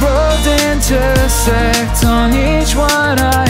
roads intersect on each one I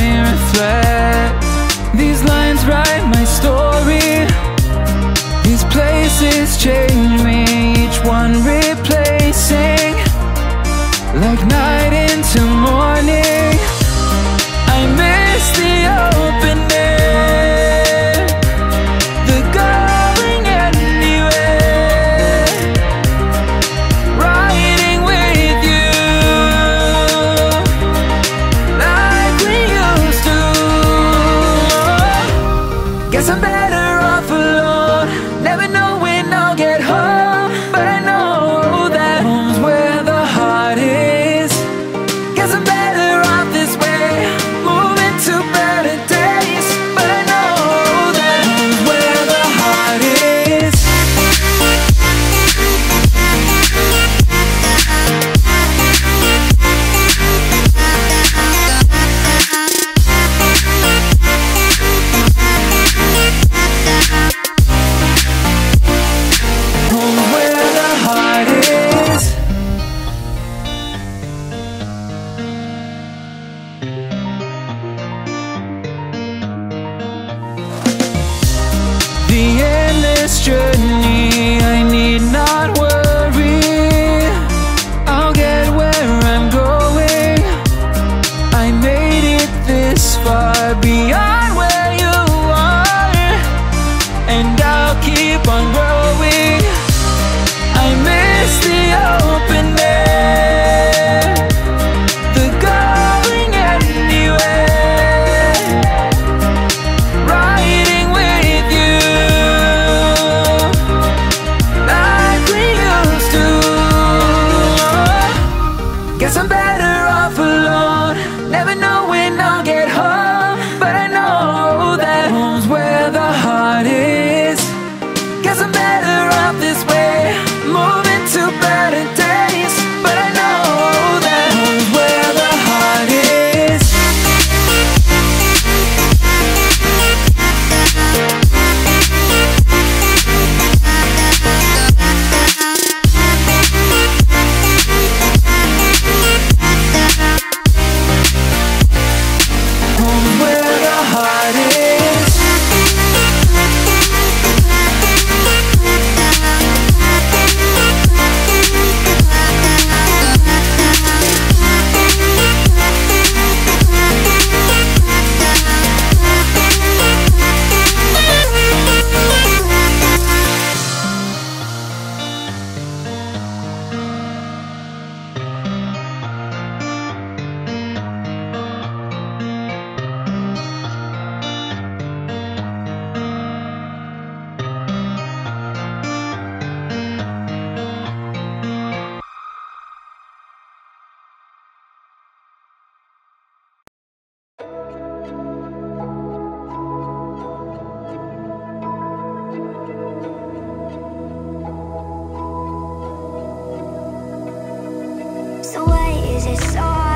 is it so?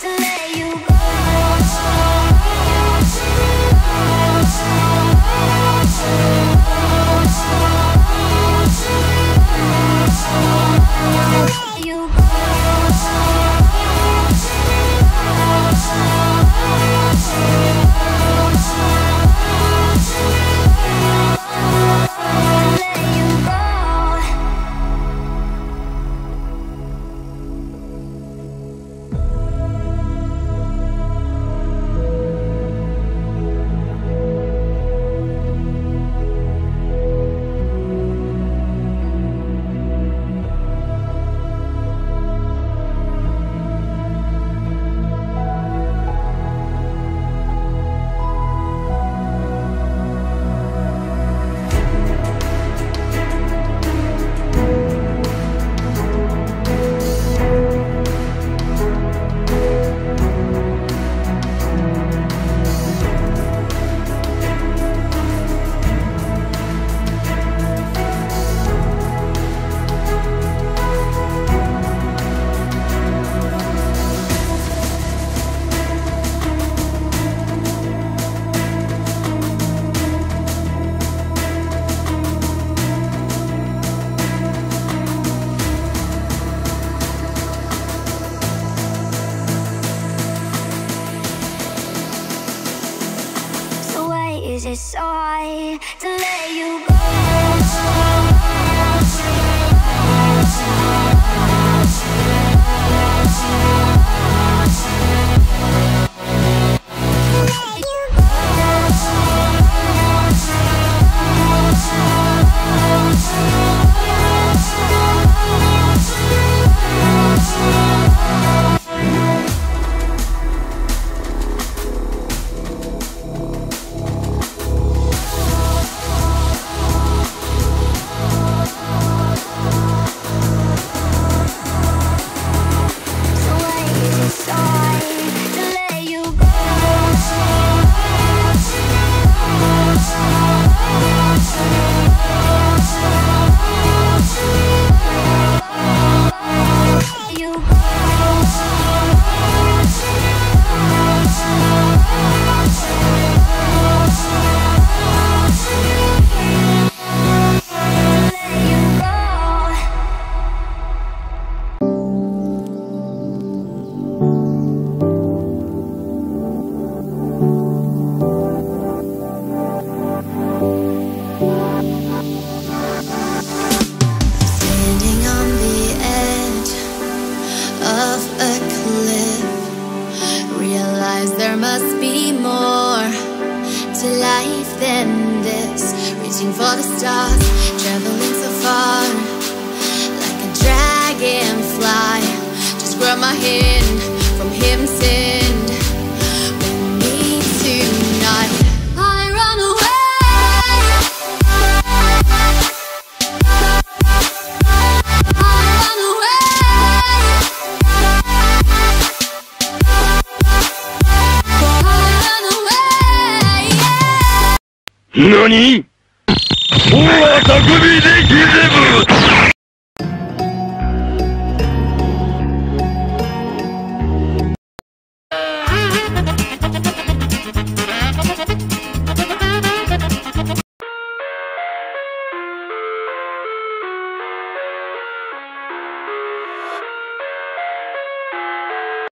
的 it's hard to let you go. 何？大あたくびできれば